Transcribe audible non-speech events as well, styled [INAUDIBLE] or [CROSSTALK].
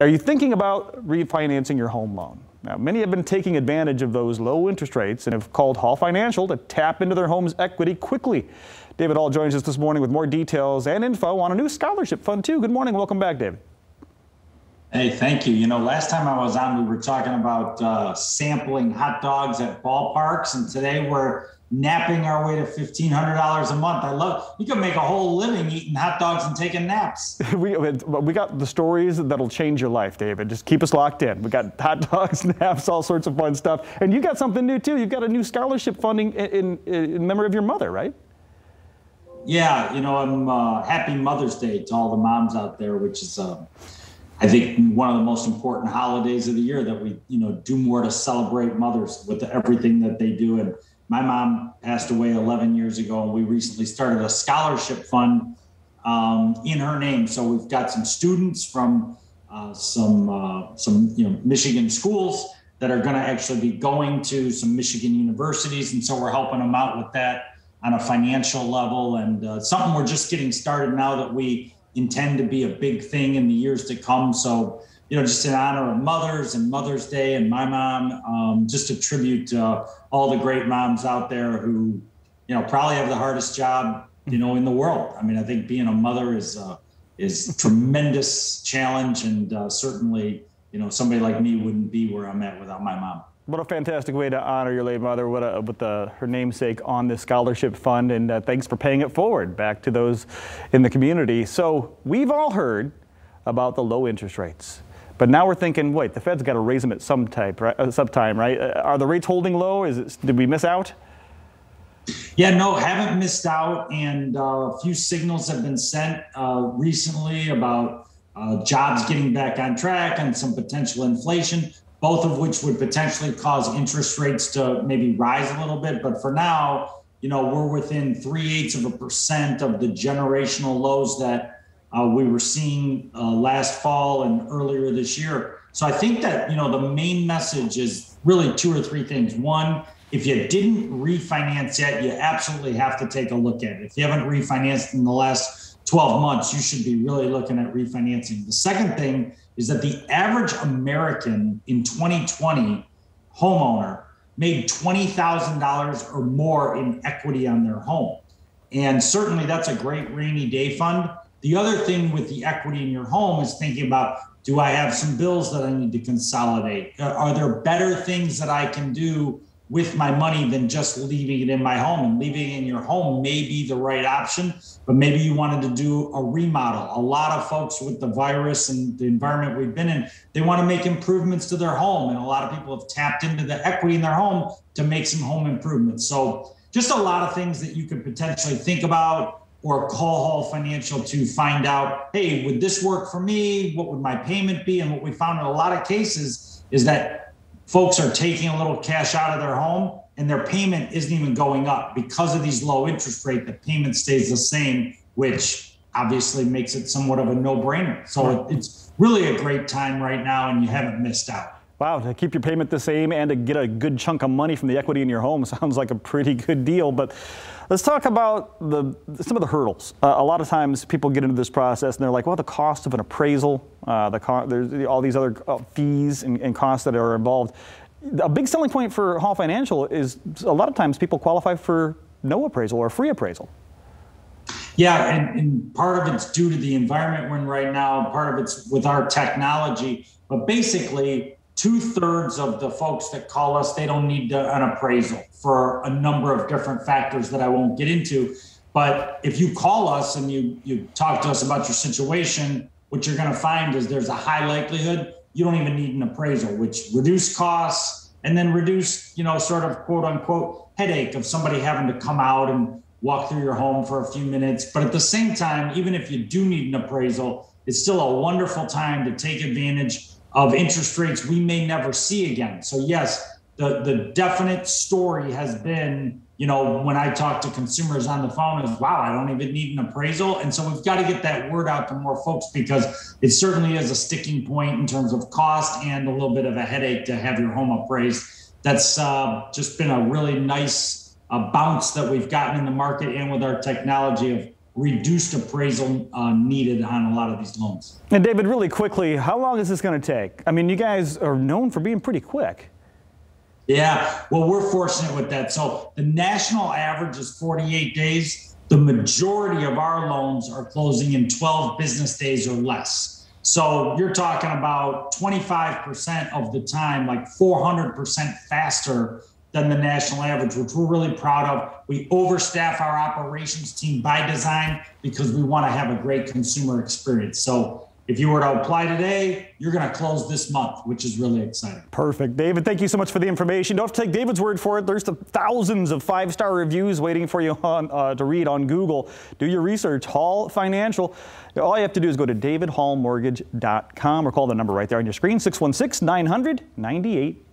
Are you thinking about refinancing your home loan? Now, many have been taking advantage of those low interest rates and have called Hall Financial to tap into their home's equity quickly. David Hall joins us this morning with more details and info on a new scholarship fund, too. Good morning. Welcome back, David. Hey, thank you. You know, last time I was on, we were talking about uh, sampling hot dogs at ballparks, and today we're napping our way to fifteen hundred dollars a month. I love you can make a whole living eating hot dogs and taking naps. [LAUGHS] we we got the stories that'll change your life, David. Just keep us locked in. We got hot [LAUGHS] dogs, naps, all sorts of fun stuff, and you got something new too. You've got a new scholarship funding in, in, in memory of your mother, right? Yeah, you know, I'm uh, happy Mother's Day to all the moms out there, which is. Uh, I think one of the most important holidays of the year that we, you know, do more to celebrate mothers with everything that they do. And my mom passed away 11 years ago, and we recently started a scholarship fund um, in her name. So we've got some students from uh, some uh, some you know Michigan schools that are going to actually be going to some Michigan universities, and so we're helping them out with that on a financial level, and uh, something we're just getting started now that we intend to be a big thing in the years to come. So you know, just in honor of mothers and Mother's Day and my mom, um, just a tribute to all the great moms out there who, you know, probably have the hardest job, you know, in the world. I mean, I think being a mother is uh, is tremendous challenge, and uh, certainly, you know, somebody like me wouldn't be where I'm at without my mom. What a fantastic way to honor your late mother with, a, with the, her namesake on this scholarship fund, and uh, thanks for paying it forward back to those in the community. So we've all heard about the low interest rates. But now we're thinking, wait, the Fed's got to raise them at some type, right? Uh, some time, right? Uh, are the rates holding low? Is it, did we miss out? Yeah, no, haven't missed out. And uh, a few signals have been sent uh, recently about uh, jobs getting back on track and some potential inflation, both of which would potentially cause interest rates to maybe rise a little bit. But for now, you know, we're within three eighths of a percent of the generational lows that uh, we were seeing uh, last fall and earlier this year. So I think that you know the main message is really two or three things. One, if you didn't refinance yet, you absolutely have to take a look at it. If you haven't refinanced in the last 12 months, you should be really looking at refinancing. The second thing is that the average American in 2020 homeowner made $20,000 or more in equity on their home. And certainly that's a great rainy day fund. The other thing with the equity in your home is thinking about do I have some bills that I need to consolidate? Are there better things that I can do with my money than just leaving it in my home? And leaving it in your home may be the right option, but maybe you wanted to do a remodel. A lot of folks with the virus and the environment we've been in, they want to make improvements to their home. And a lot of people have tapped into the equity in their home to make some home improvements. So just a lot of things that you could potentially think about or call Hall Financial to find out, hey, would this work for me? What would my payment be? And what we found in a lot of cases is that folks are taking a little cash out of their home and their payment isn't even going up because of these low interest rate. The payment stays the same, which obviously makes it somewhat of a no-brainer. So it's really a great time right now, and you haven't missed out. Wow, to keep your payment the same and to get a good chunk of money from the equity in your home [LAUGHS] sounds like a pretty good deal. But let's talk about the, some of the hurdles. Uh, a lot of times people get into this process and they're like, well, the cost of an appraisal, uh, the co- there's all these other uh, fees and, and costs that are involved. A big selling point for Hall Financial is a lot of times people qualify for no appraisal or free appraisal. Yeah, and, and, part of it's due to the environment we're in right now. Part of it's with our technology. But basically, two thirds of the folks that call us, they don't need an appraisal for a number of different factors that I won't get into. But if you call us and you you talk to us about your situation, what you're going to find is there's a high likelihood you don't even need an appraisal, which reduce costs and then reduce, you know, sort of quote unquote headache of somebody having to come out and walk through your home for a few minutes. But at the same time, even if you do need an appraisal, it's still a wonderful time to take advantage of interest rates we may never see again. So yes, the the definite story has been, you know, when I talk to consumers on the phone is wow, I don't even need an appraisal. And so we've got to get that word out to more folks because it certainly is a sticking point in terms of cost and a little bit of a headache to have your home appraised. That's uh, just been a really nice uh, bounce that we've gotten in the market and with our technology of reduced appraisal uh, needed on a lot of these loans. And David, really quickly, how long is this going to take? I mean, you guys are known for being pretty quick. Yeah, well, we're fortunate with that. So the national average is 48 days. The majority of our loans are closing in 12 business days or less. So you're talking about 25% of the time, like 400% faster than the national average, which we're really proud of. We overstaff our operations team by design because we want to have a great consumer experience. So if you were to apply today, you're going to close this month, which is really exciting. Perfect. David, thank you so much for the information. Don't have to take David's word for it. There's the thousands of five star reviews waiting for you on, uh, to read on Google. Do your research. Hall Financial. All you have to do is go to davidhallmortgage.com or call the number right there on your screen 616 900 9898.